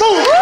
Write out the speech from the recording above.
Oh.